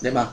对吗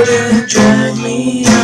would drive me